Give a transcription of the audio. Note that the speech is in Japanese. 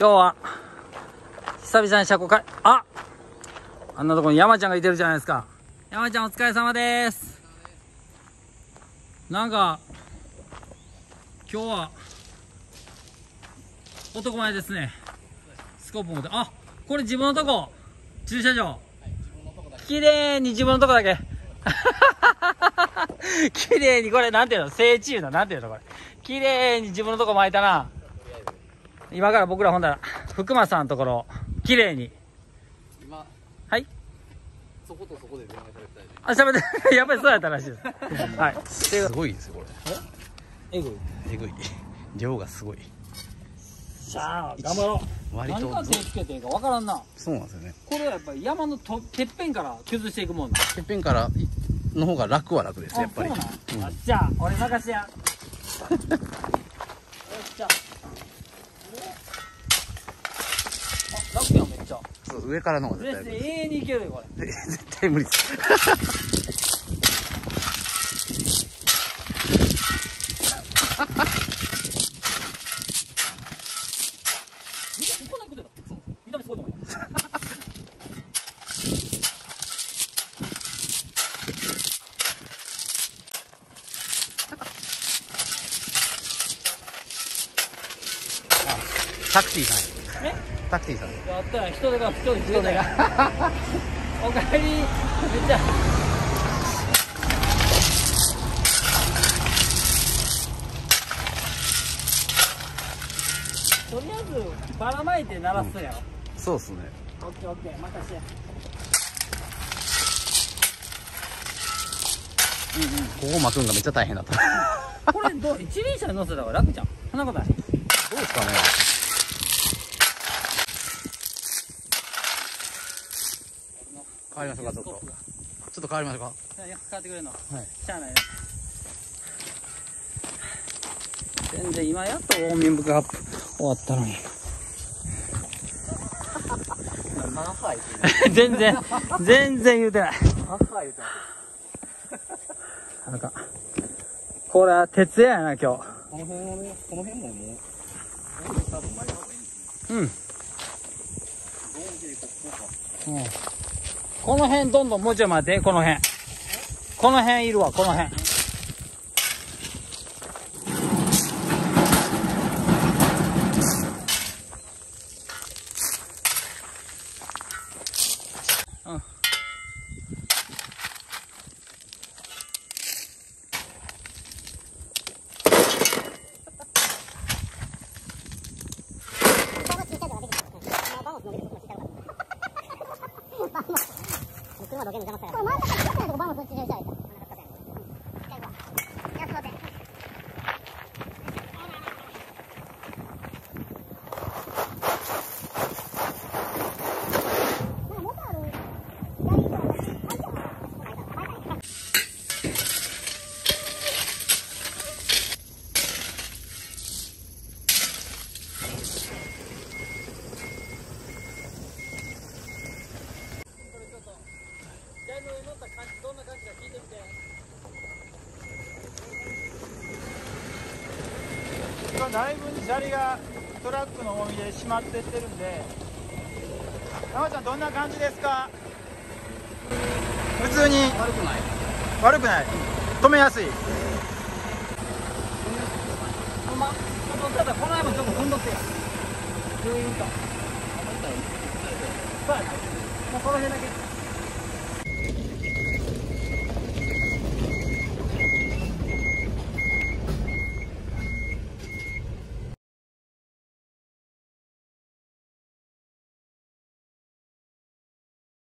今日は、久々に車庫かああんなとこに山ちゃんがいてるじゃないですか。山ちゃんお疲れ様です。なんか、今日は、男前ですね。スコープ持って、あこれ自分のとこ、駐車場。綺麗に自分のとこだけ。綺麗にこれなんていうの？聖地いうの？なんていうのこれ？綺麗に自分のとこ巻いたな。今から僕らほんだら、福間さんのところ、綺麗に。今はい。そことそこで電話されたいあ、喋って、やっぱりそうやったらしいです。はい。すごいですよこえ？ぐい。れえぐい量がすごいしゃあ、頑張ろう。割と何が手つけていいかわからんな。そうなんですよねこれはやっぱり山のとてっぺんから崩していくもんだ。てっぺんからの方が楽は楽ですやっぱりうなんじゃあ、俺任せや。よっしゃ。あ、楽やんめっちゃ。そう上からの方がレ絶対スで永遠にいけるよ、これ。絶対無理です。タクシーさんえ？タクシーさん。やったら人手が人手人手が。おかえり。めっちゃ。とりあえずばらまいて鳴らすやろ、そうっすね。オッケーオッケー。任せて。ここ巻くんがめっちゃ大変だった。どこれどう？一輪車に乗せた方が楽じゃんそんなことない。うですかね変わりましょうかちょっとちょっと変わりましょうか。変わってくれるの。はい。しゃあないね。全然今やっとウォーミングアップ終わったのに。全然全然言うてない。なんかこれは徹夜やな今日。この辺をねこの辺ももう多分巻いた方がいいんですね。うん、うん、この辺どんどんもうちょい待ってこの辺。この辺いるわこの辺。のゲーム邪魔したから。真ん中にとこバンをそっちにしたいた。やっとで。どんな感じか聞いてみて今だいぶ砂利がトラックの重みで締まってってるんで。山ちゃんどんな感じですか？普通に。悪くない。悪くない。止めやすい。ほんまただこの辺もちょっと踏んどってや。ぐーんと。そうやなもうこの辺だけ